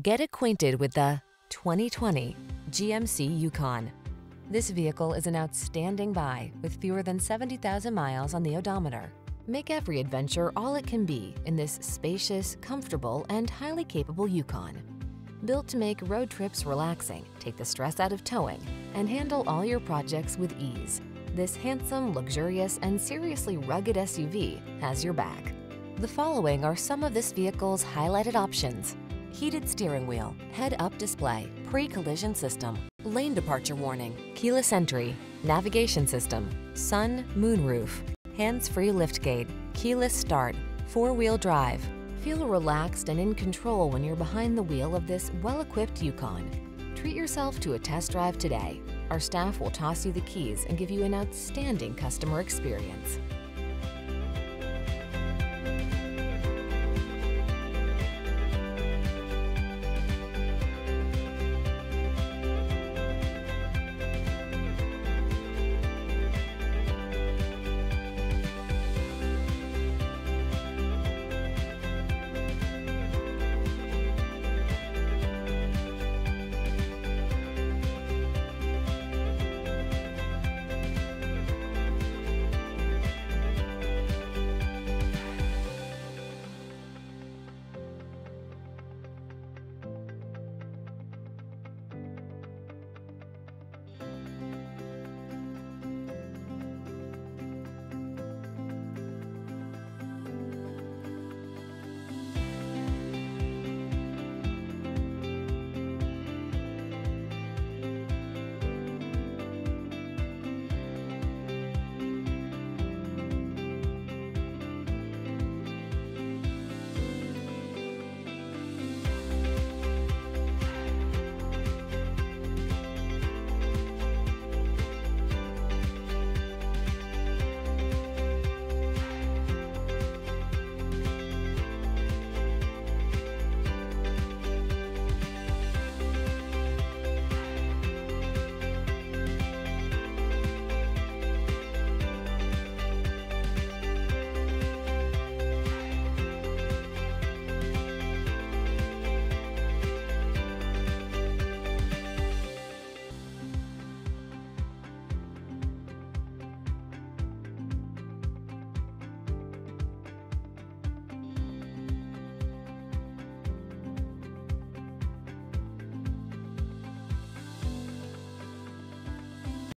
Get acquainted with the 2020 GMC Yukon. This vehicle is an outstanding buy with fewer than 70,000 miles on the odometer. Make every adventure all it can be in this spacious, comfortable, and highly capable Yukon. Built to make road trips relaxing, take the stress out of towing, and handle all your projects with ease. This handsome, luxurious, and seriously rugged SUV has your back. The following are some of this vehicle's highlighted options. Heated steering wheel, head-up display, pre-collision system, lane departure warning, keyless entry, navigation system, sun, moon roof, hands-free liftgate, keyless start, four-wheel drive. Feel relaxed and in control when you're behind the wheel of this well-equipped Yukon. Treat yourself to a test drive today. Our staff will toss you the keys and give you an outstanding customer experience.